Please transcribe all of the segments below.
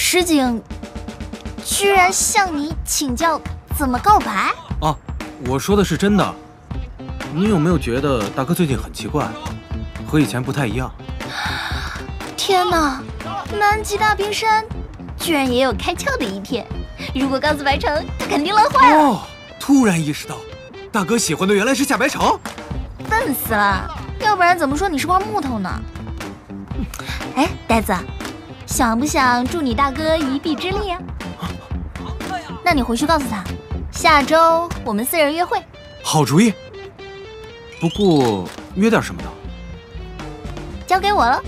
石井居然向你请教怎么告白？啊，我说的是真的。你有没有觉得大哥最近很奇怪，和以前不太一样？天哪，南极大冰山居然也有开窍的一天。如果告诉白城，他肯定乐坏了。哦，突然意识到，大哥喜欢的原来是夏白城，笨死了！要不然怎么说你是块木头呢？哎，呆子，想不想助你大哥一臂之力啊？那你回去告诉他，下周我们四人约会。好主意。不过约点什么呢？交给我了。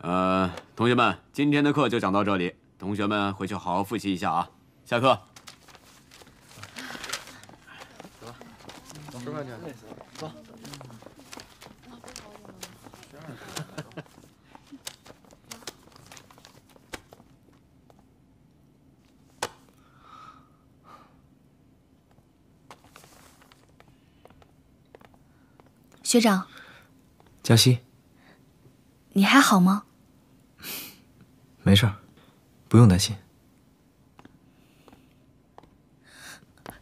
呃，同学们，今天的课就讲到这里，同学们回去好好复习一下啊。下课。走吧，走吃饭去。走。学长，嘉熙，你还好吗？没事，不用担心。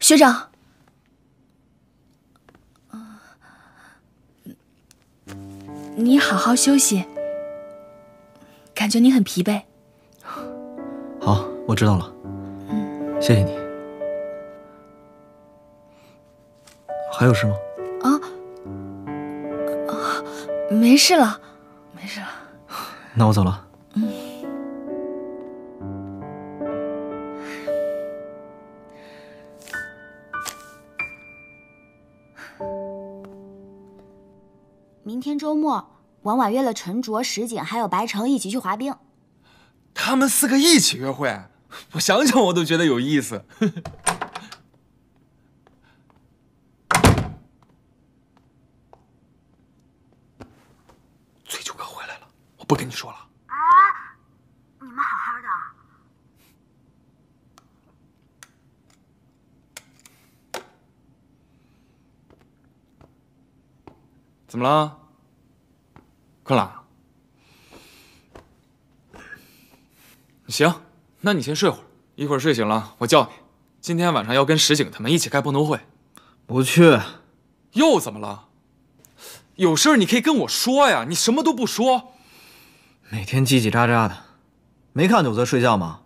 学长，你好好休息，感觉你很疲惫。好，我知道了。嗯，谢谢你。还有事吗？啊没事了，没事了。那我走了。明天周末，婉婉约了陈卓、石井还有白城一起去滑冰。他们四个一起约会，我想想我都觉得有意思。醉酒哥回来了，我不跟你说了啊！你们好好的。怎么了？困了？行，那你先睡会儿，一会儿睡醒了我叫你。今天晚上要跟石井他们一起开碰头会。不去。又怎么了？有事你可以跟我说呀，你什么都不说。每天叽叽喳喳的，没看见我在睡觉吗？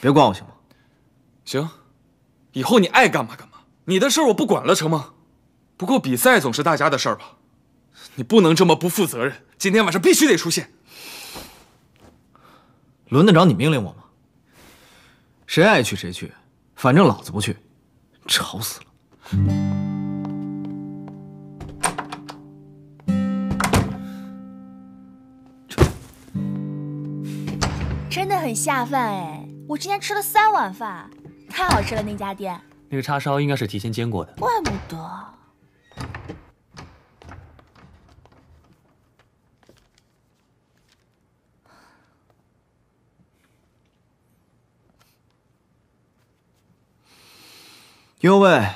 别管我行吗？行，以后你爱干嘛干嘛，你的事儿我不管了，成吗？不过比赛总是大家的事儿吧，你不能这么不负责任。今天晚上必须得出现。轮得着你命令我吗？谁爱去谁去，反正老子不去，吵死了。真的很下饭哎！我今天吃了三碗饭，太好吃了那家店。那个叉烧应该是提前煎过的，怪不得。约会，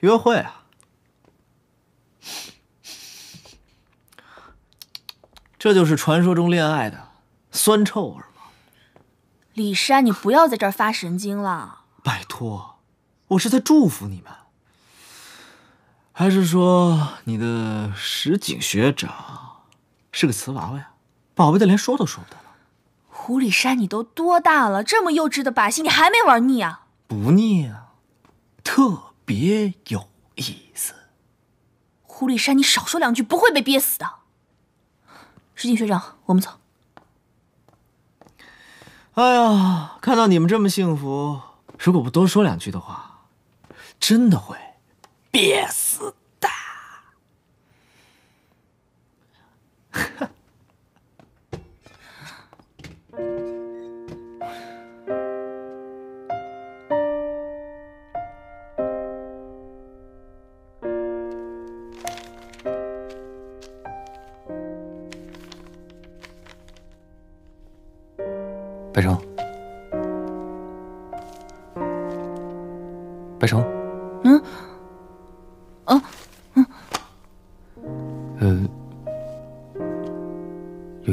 约会啊！这就是传说中恋爱的酸臭味吗。李山，你不要在这儿发神经了。拜托，我是在祝福你们。还是说你的石井学长是个瓷娃娃呀？宝贝的连说都说不得了。胡里山，你都多大了？这么幼稚的把戏你还没玩腻啊？不腻啊，特别有意思。胡里山，你少说两句，不会被憋死的。石井学长，我们走。哎呀，看到你们这么幸福，如果不多说两句的话，真的会憋死的。白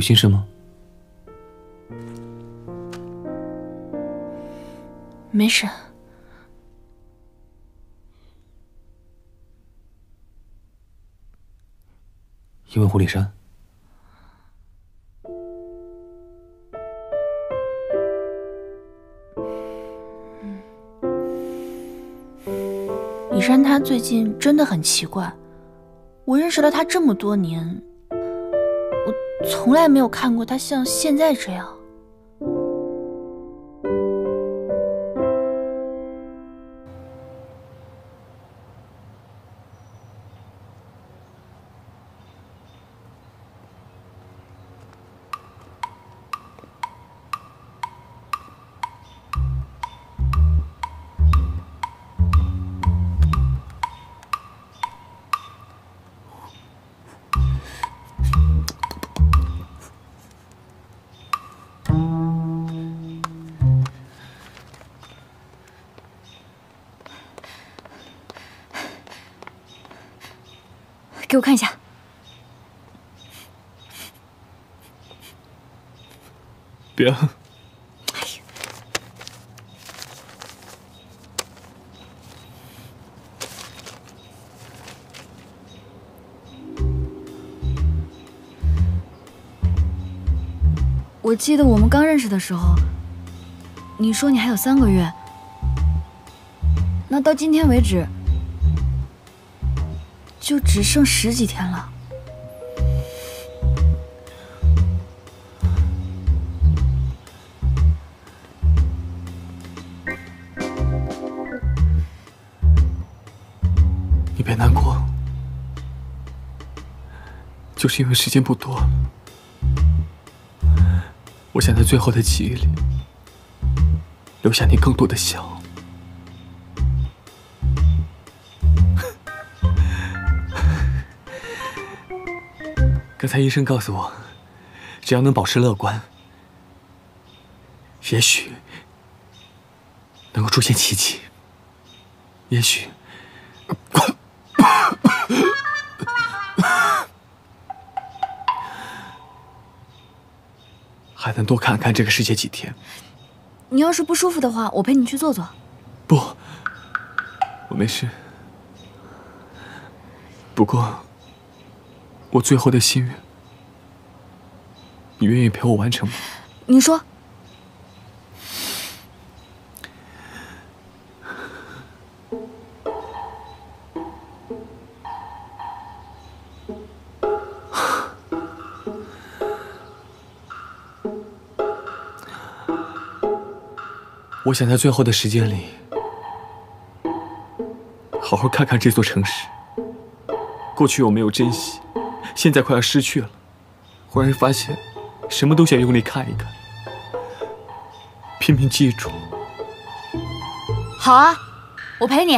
心事吗？没事。因为胡里山。李珊她最近真的很奇怪，我认识了她这么多年，我从来没有看过他像现在这样。给我看一下。别。我记得我们刚认识的时候，你说你还有三个月，那到今天为止，就只剩十几天了。你别难过，就是因为时间不多，我想在最后的记忆里留下你更多的笑。刚才医生告诉我，只要能保持乐观，也许能够出现奇迹，也许。还能多看看这个世界几天。你要是不舒服的话，我陪你去坐坐。不，我没事。不过，我最后的心愿，你愿意陪我完成吗？你说。我想在最后的时间里，好好看看这座城市。过去有没有珍惜，现在快要失去了。忽然发现，什么都想用力看一看，拼命记住。好啊，我陪你。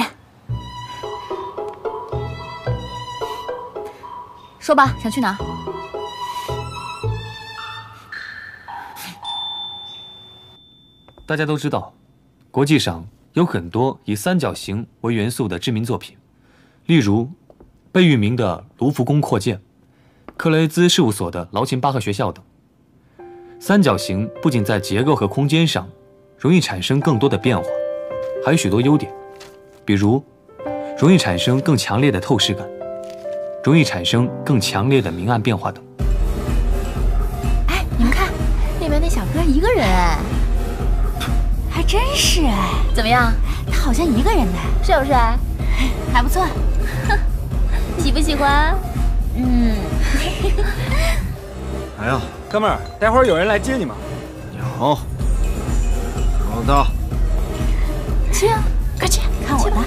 说吧，想去哪？大家都知道，国际上有很多以三角形为元素的知名作品，例如贝聿铭的卢浮宫扩建、克雷兹事务所的劳琴巴赫学校等。三角形不仅在结构和空间上容易产生更多的变化，还有许多优点，比如容易产生更强烈的透视感，容易产生更强烈的明暗变化等。哎，你们看，那边那小哥一个人哎。还真是哎，怎么样？他好像一个人呢，帅不帅？还不错，喜不喜欢？嗯。哎呀，哥们儿，待会儿有人来接你吗？有。好的。去啊，快去看我的。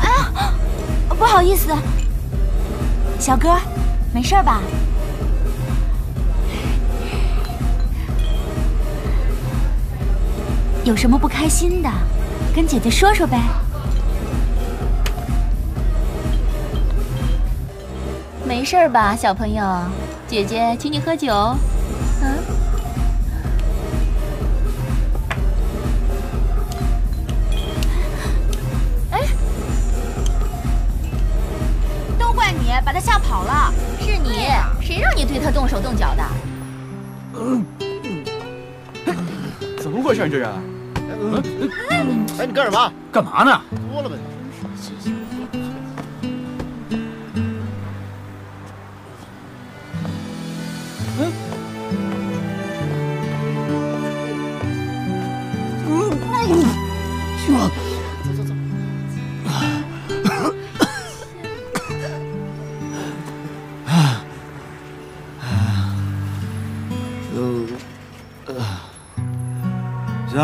哎呀，不好意思，小哥，没事吧？有什么不开心的，跟姐姐说说呗。没事吧，小朋友？姐姐请你喝酒。嗯。哎。都怪你把他吓跑了。是你，谁让你对他动手动脚的？嗯 怎么回事？你这是。哎，你干什么？干嘛呢？多了吧，你。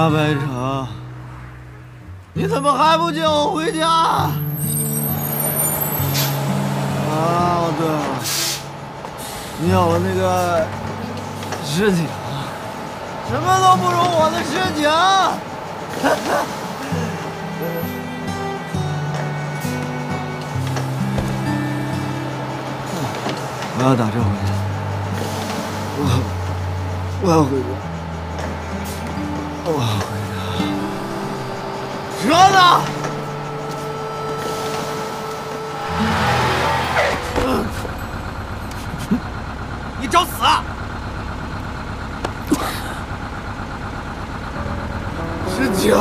夏北城，你怎么还不接我回家？啊，对了，你有了那个事情，什么都不如我的事情。我要打车回去，我我要回家。我回家，车呢？你找死啊！石井，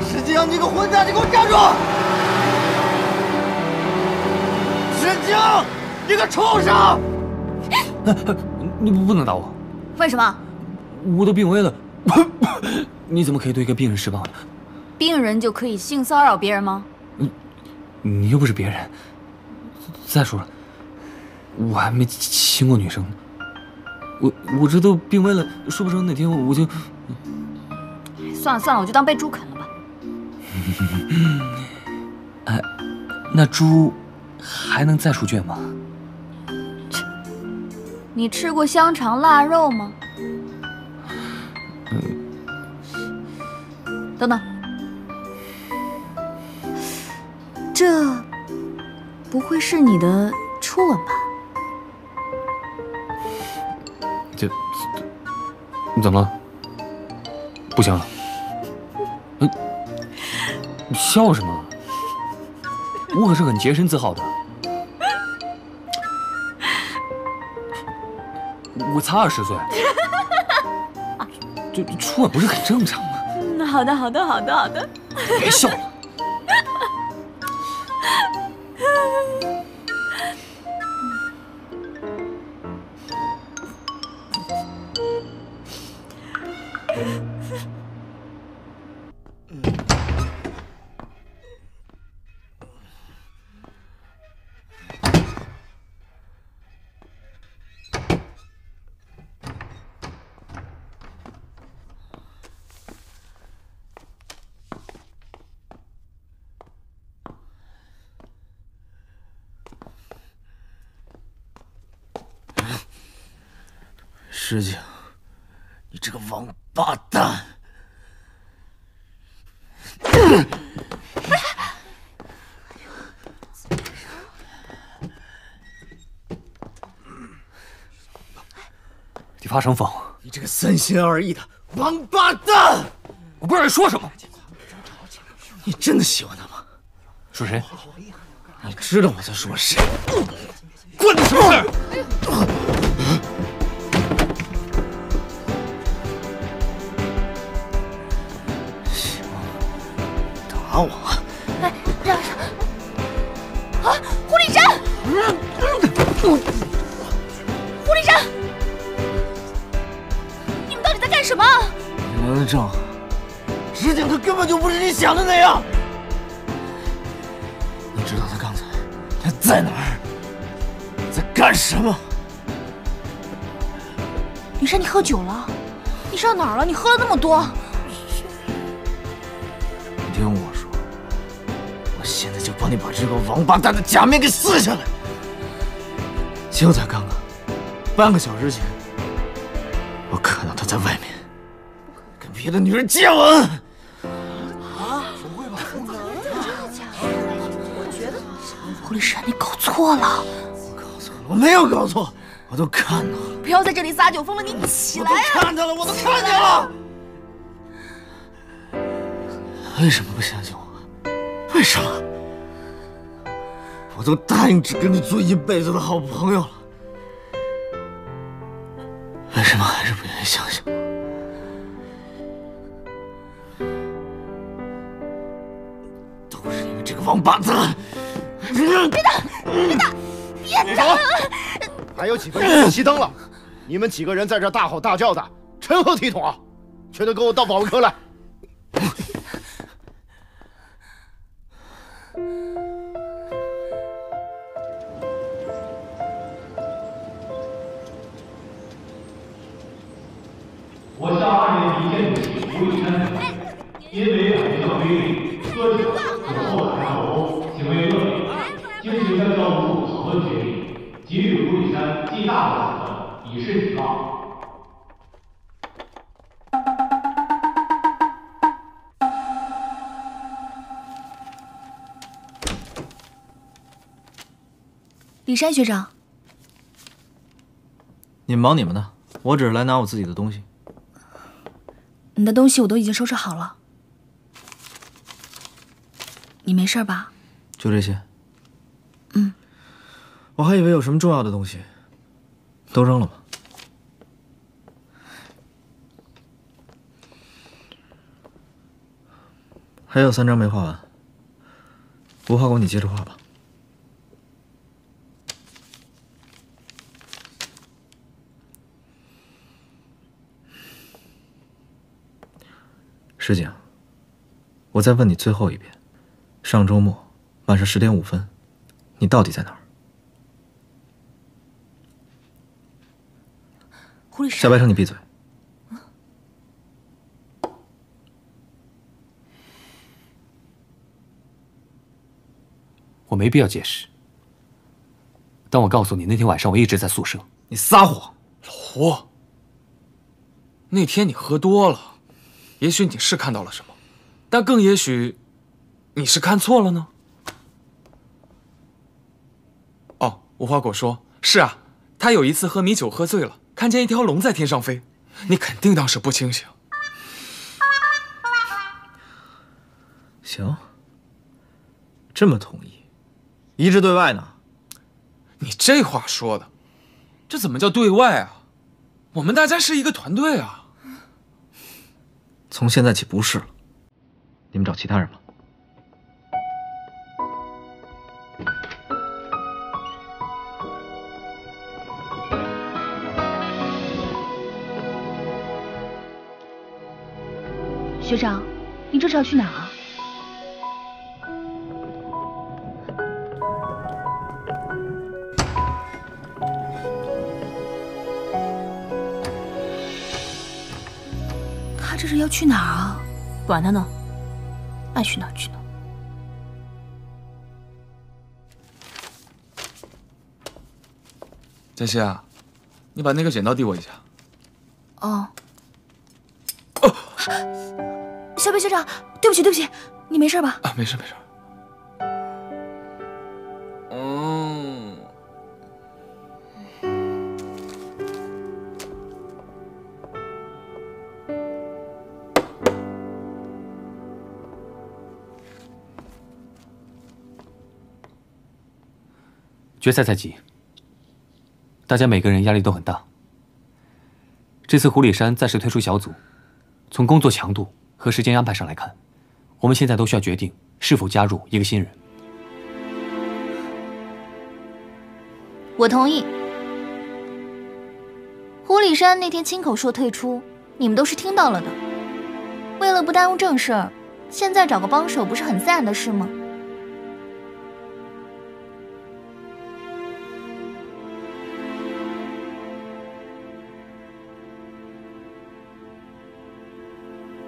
石井，你个混蛋，你给我站住！石井，你个畜生！你不能打我，为什么？我都病危了，你怎么可以对一个病人施暴呢？病人就可以性骚扰别人吗？你又不是别人。再说了，我还没亲过女生呢。我我这都病危了，说不成哪天我就……算了算了，我就当被猪啃了吧。哎，那猪还能再出圈吗？你吃过香肠腊肉吗？等等，这不会是你的初吻吧？这你怎么了？不行了？嗯，你笑什么？我可是很洁身自好的。我才二十岁，这初吻不是很正常吗？嗯，好的，好的，好的，好的。别笑了。石井，你这个王八蛋！你发什么疯？你这个三心二意的王八蛋！我不知道你说什么。你真的喜欢他吗？说谁？你知道我在说谁？关你什么事？你喝了那么多？你听我说，我现在就帮你把这个王八蛋的假面给撕下来。就在刚刚，半个小时前，我看到他在外面跟别的女人接吻。啊？不会吧？真的假的？我觉得胡律师，你搞错了。我搞错了，我没有搞错，我都看到了。不要在这里撒酒疯了，你起来啊！我都看见了，我都看见了。为什么不相信我？为什么？我都答应只跟你做一辈子的好朋友了，为什么还是不愿意相信我？都是因为这个王八蛋！别打！别打！别打！还有几个人熄灯了？你们几个人在这大吼大叫的，成何体统啊？全都给我到保卫科来！我下二年级建筑系胡立山同学，因违反学校规定，喝酒酒后打闹钟，行为恶劣，经学校教务处讨论决定，给予吴立山记大过处分，以示警告。李山学长，你们忙你们的，我只是来拿我自己的东西。你的东西我都已经收拾好了，你没事吧？就这些。嗯。我还以为有什么重要的东西，都扔了吧。还有三张没画完，无画过你接着画吧。石井，我再问你最后一遍，上周末晚上十点五分，你到底在哪儿？胡律师，夏白城，你闭嘴。我没必要解释，但我告诉你，那天晚上我一直在宿舍。你撒谎！老胡，那天你喝多了，也许你是看到了什么，但更也许，你是看错了呢。哦，无花果说：“是啊，他有一次喝米酒喝醉了，看见一条龙在天上飞。你肯定当时不清醒。”行，这么同意，一致对外呢？你这话说的，这怎么叫对外啊？我们大家是一个团队啊！从现在起不是了，你们找其他人吧。学长，你这是要去哪儿啊？他这是要去哪儿啊？管他呢，爱去哪儿去哪儿。佳希啊，你把那个剪刀递我一下。哦哦。小北学长，对不起对不起，你没事吧？啊，没事没事。决赛在即，大家每个人压力都很大。这次胡里山暂时退出小组，从工作强度和时间安排上来看，我们现在都需要决定是否加入一个新人。我同意。胡里山那天亲口说退出，你们都是听到了的。为了不耽误正事儿，现在找个帮手不是很自然的事吗？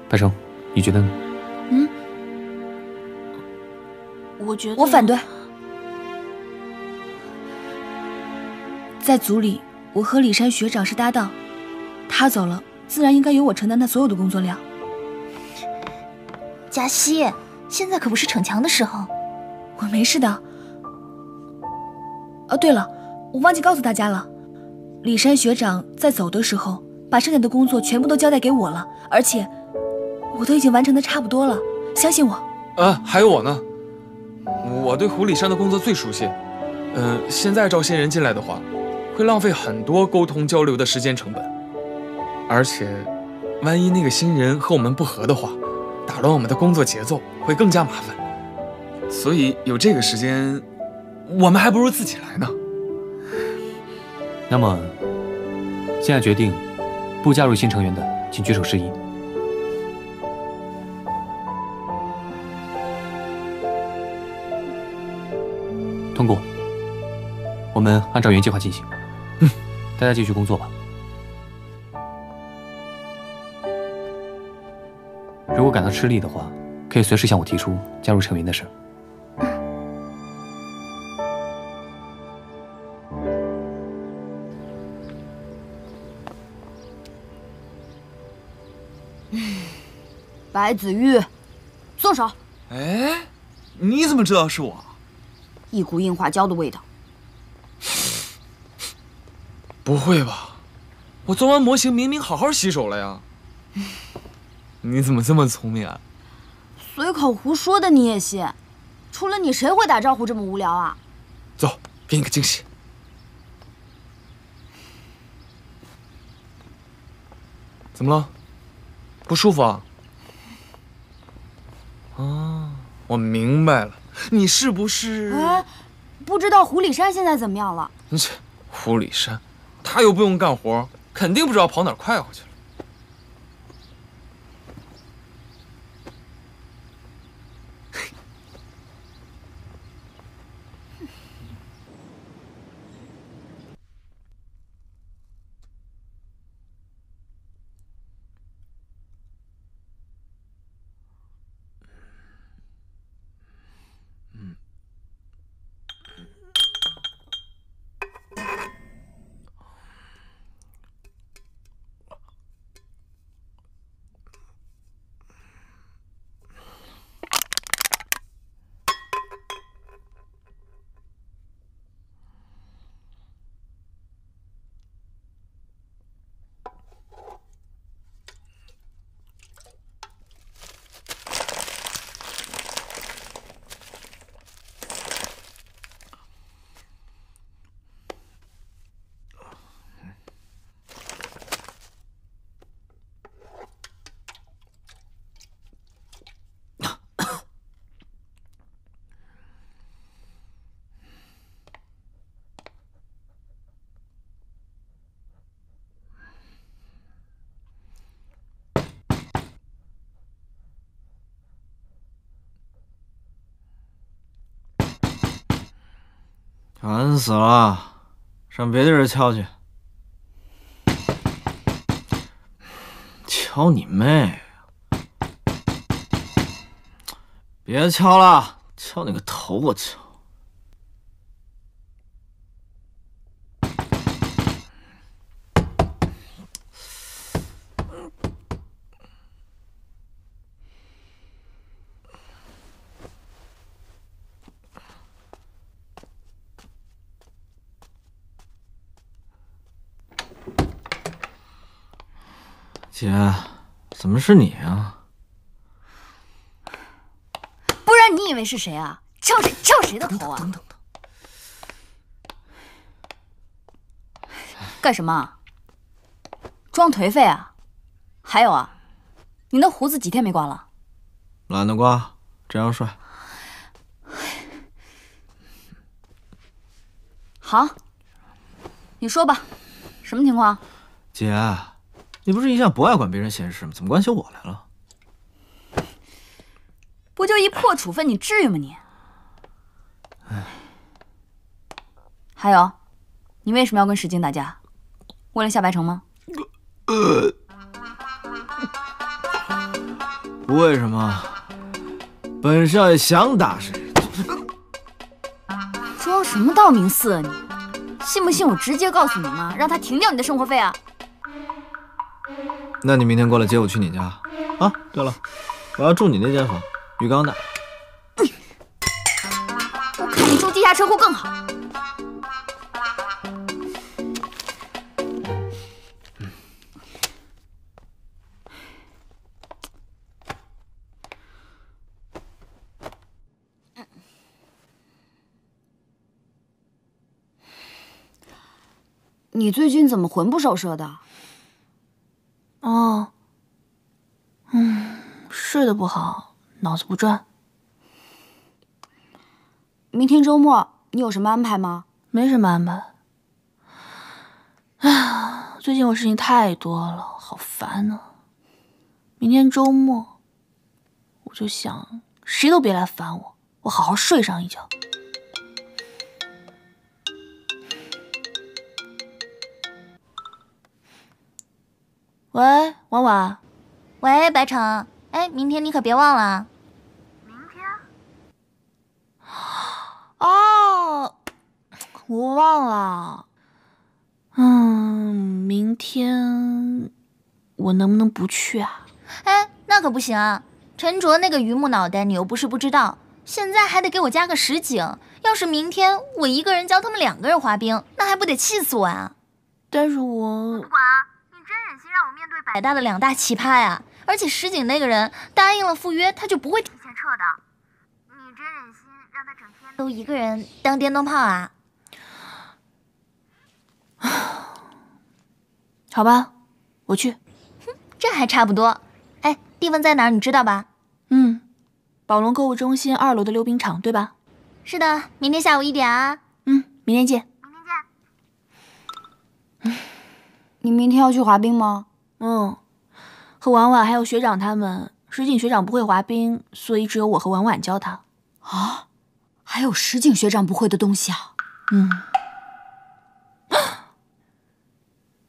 白成，你觉得呢？嗯，我觉得我反对。在组里，我和李山学长是搭档，他走了，自然应该由我承担他所有的工作量。佳熙，现在可不是逞强的时候。我没事的。哦，对了，我忘记告诉大家了，李山学长在走的时候，把剩下的工作全部都交代给我了，而且我都已经完成的差不多了，相信我。啊，还有我呢，我对胡里山的工作最熟悉。呃，现在招新人进来的话，会浪费很多沟通交流的时间成本，而且，万一那个新人和我们不合的话，打乱我们的工作节奏，会更加麻烦。所以有这个时间，我们还不如自己来呢。那么，现在决定不加入新成员的，请举手示意。通过。我们按照原计划进行。嗯，大家继续工作吧。如果感到吃力的话，可以随时向我提出加入成员的事。白子玉，松手！哎，你怎么知道是我？一股硬化胶的味道。不会吧？我做完模型明明好好洗手了呀！你怎么这么聪明啊？随口胡说的你也信？除了你，谁会打招呼这么无聊啊？走，给你个惊喜。怎么了？不舒服啊？啊，我明白了，你是不是？哎，不知道胡里山现在怎么样了？你这胡里山，他又不用干活，肯定不知道跑哪儿快活去了。烦死了，上别地儿敲去。敲你妹！别敲了，敲你个头！我敲！姐，怎么是你啊？不然你以为是谁啊？敲谁敲谁的头啊？等等等，干什么？装颓废啊？还有啊，你那胡子几天没刮了？懒得刮，这样帅。好，你说吧，什么情况？姐。你不是一向不爱管别人闲事吗？怎么关起我来了？不就一破处分，你至于吗你？哎，还有，你为什么要跟石晶打架？为了夏白城吗？呃，不为什么。本少爷想打谁？装什么道明寺啊你？信不信我直接告诉你妈，让她停掉你的生活费啊？那你明天过来接我去你家啊！对了，我要住你那间房，浴缸的。我看你住地下车库更好。你最近怎么魂不守舍的？哦，嗯，睡得不好，脑子不转。明天周末你有什么安排吗？没什么安排。哎呀，最近我事情太多了，好烦啊。明天周末，我就想谁都别来烦我，我好好睡上一觉。喂，婉婉。喂，白城。哎，明天你可别忘了。明天？哦，我忘了。嗯，明天我能不能不去啊？哎，那可不行啊！陈卓那个榆木脑袋，你又不是不知道，现在还得给我加个实景。要是明天我一个人教他们两个人滑冰，那还不得气死我啊！但是我不管百大的两大奇葩呀？而且石井那个人答应了赴约，他就不会提前撤的。你真忍心让他整天都一个人当电灯泡啊？好吧，我去。哼，这还差不多。哎，地方在哪儿？你知道吧？嗯，宝龙购物中心二楼的溜冰场，对吧？是的，明天下午一点啊。嗯，明天见。明天见。你明天要去滑冰吗？嗯，和婉婉还有学长他们。石井学长不会滑冰，所以只有我和婉婉教他。啊？还有石井学长不会的东西啊？嗯。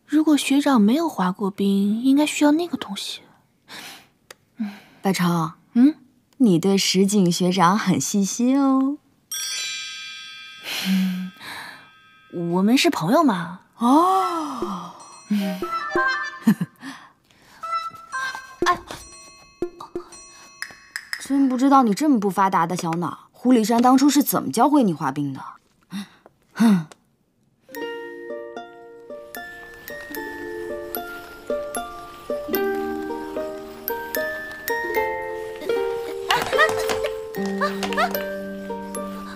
如果学长没有滑过冰，应该需要那个东西。嗯，白城，嗯，你对石井学长很细心哦。嗯，我们是朋友嘛。哦。嗯。哎，真不知道你这么不发达的小脑，狐狸山当初是怎么教会你滑冰的？哼。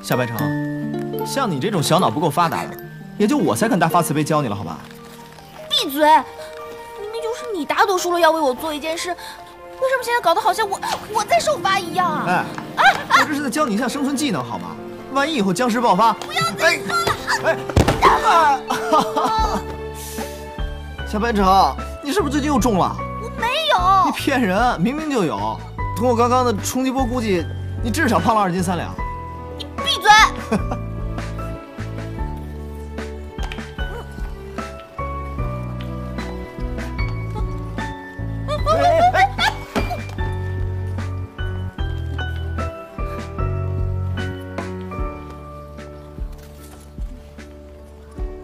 夏白城，像你这种小脑不够发达的，也就我才肯大发慈悲教你了，好吧？闭嘴！明明就是你大多数了要为我做一件事，为什么现在搞得好像我我在受罚一样啊？哎哎，我这是在教你一项生存技能，好吗？万一以后僵尸爆发，不要再说了！哎，哈哈！夏白城，你是不是最近又中了？我没有！你骗人！明明就有。通过刚刚的冲击波估计，你至少胖了二斤三两。你闭嘴！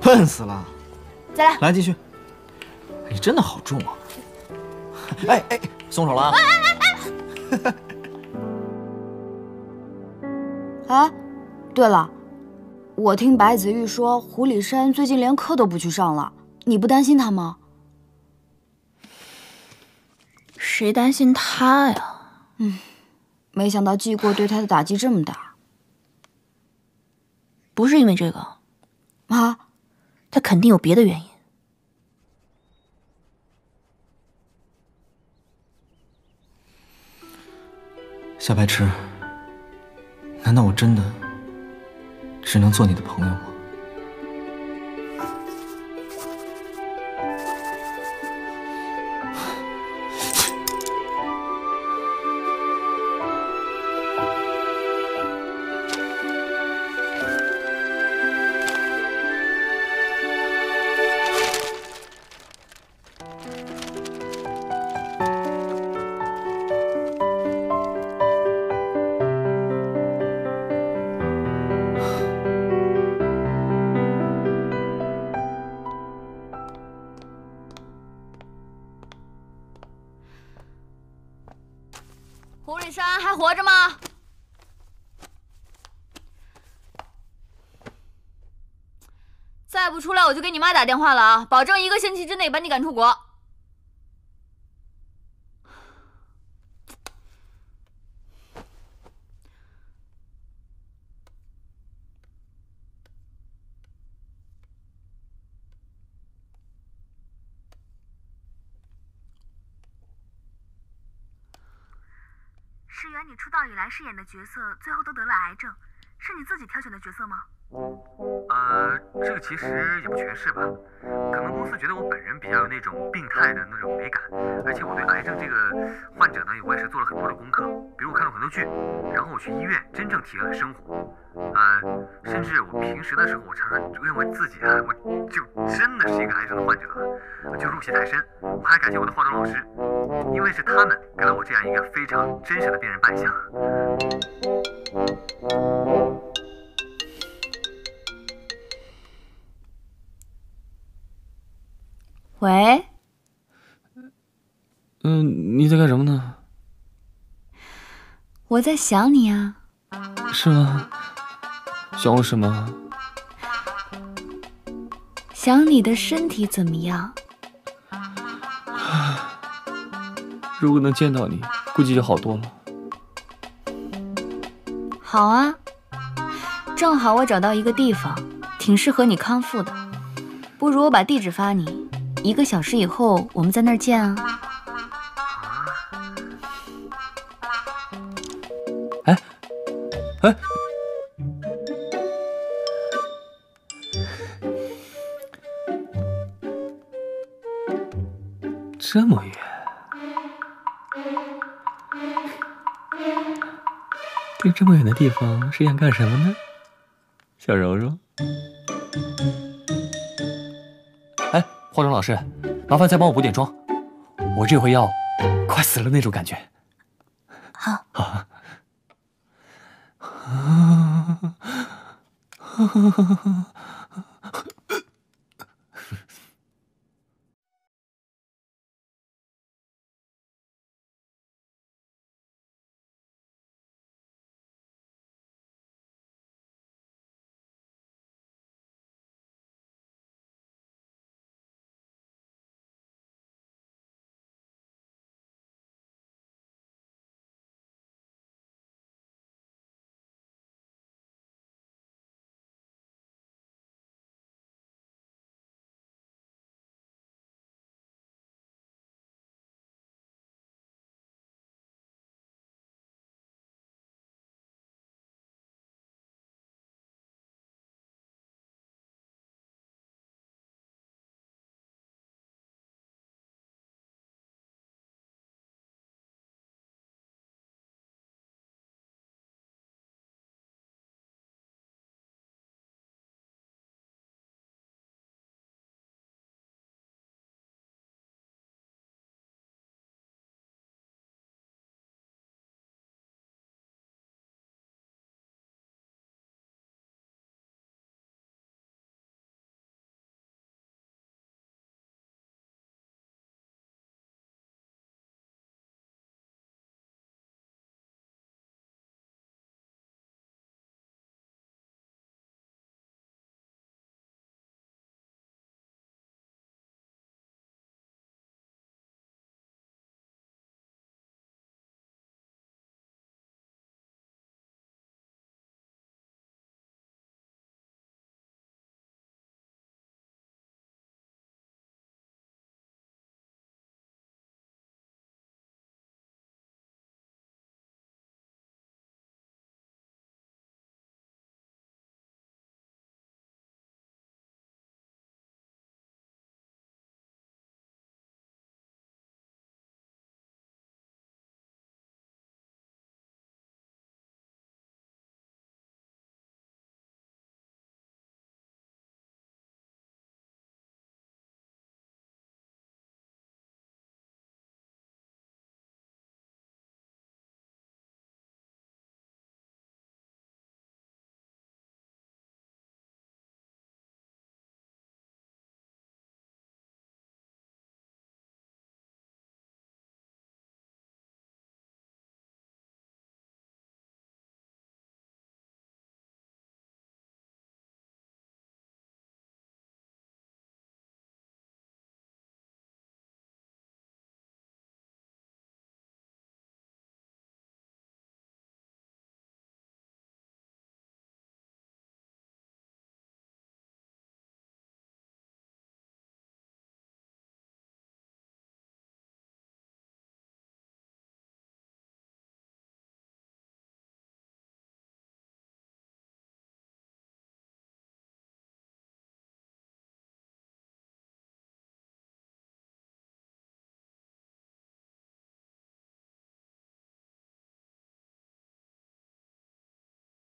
笨死了！再来，来继续。你真的好重啊！哎哎，松手了啊！啊！对了，我听白子玉说，胡里山最近连课都不去上了，你不担心他吗？谁担心他呀？嗯，没想到季过对他的打击这么大。不是因为这个，啊，他肯定有别的原因。夏白痴，难道我真的？只能做你的朋友吗？还活着吗？再不出来，我就给你妈打电话了啊！保证一个星期之内把你赶出国。石原，你出道以来饰演的角色最后都得了癌症，是你自己挑选的角色吗？呃，这个其实也不全是吧，可能公司觉得我本人比较有那种病态的那种美感，而且我对癌症这个患者呢，我也是做了很多的功课，比如我看了很多剧，然后我去医院真正体验了生活，呃，甚至我平时的时候，我常常认为自己啊，我就真的是一个癌症的患者，就入戏太深。我还感谢我的化妆老师，因为是他们给了我这样一个非常真实的病人扮相。喂，嗯，你在干什么呢？我在想你啊。是吗？想我什么？想你的身体怎么样？如果能见到你，估计就好多了。好啊，正好我找到一个地方，挺适合你康复的。不如我把地址发你，一个小时以后我们在那儿见啊。哎，哎，这么远，去这么远的地方是想干什么呢？小柔柔，化妆老师，麻烦再帮我补点妆，我这回要快死了那种感觉。好，啊。